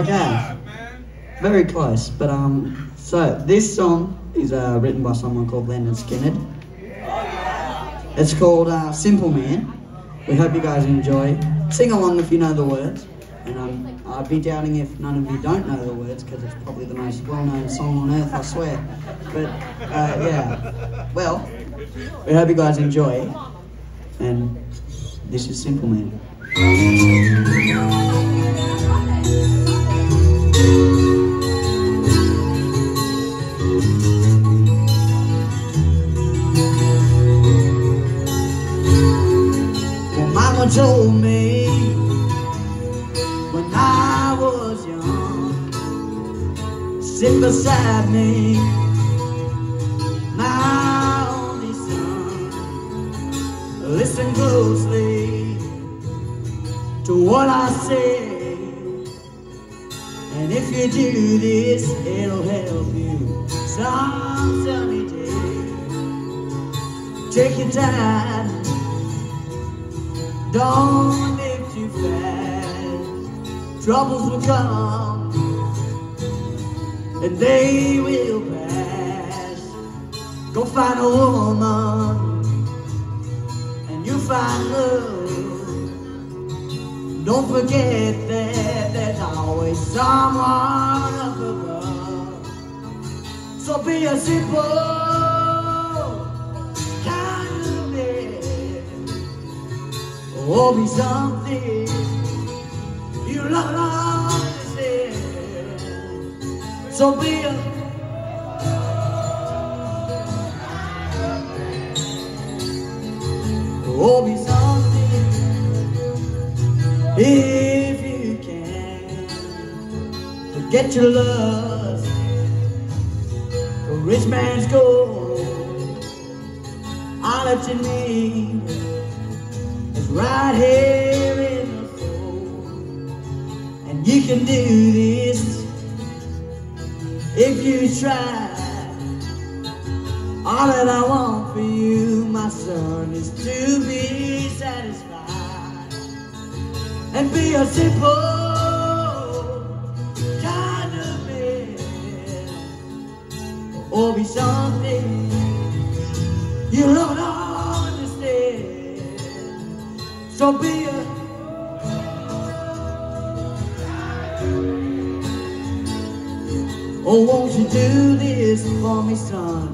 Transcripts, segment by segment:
Okay. Very close, but um, so this song is uh, written by someone called Lynyrd Skynyrd. It's called uh, Simple Man. We hope you guys enjoy. Sing along if you know the words. And um, I'd be doubting if none of you don't know the words because it's probably the most well-known song on earth, I swear. But uh, yeah, well, we hope you guys enjoy. And this is Simple Man. Mama told me when I was young, sit beside me, Listen closely to what I say, and if you do this, it'll help you some sunny day. Take your time. Don't live too fast. Troubles will come, and they will pass. Go find a woman, find love. Don't forget that there's always someone up above. So be a simple kind of man or be something you don't understand. So be a if you can. Forget your lust for rich man's gold. All that you need is right here in the soul, And you can do this if you try. All that I want for you, my son, is to be and be a simple kind of man, or be something you don't understand. So be a Oh, won't you do this for me, son?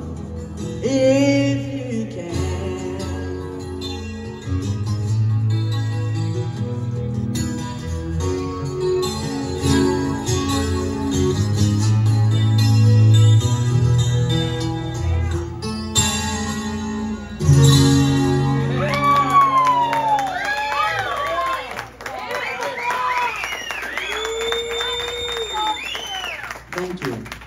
If Thank you.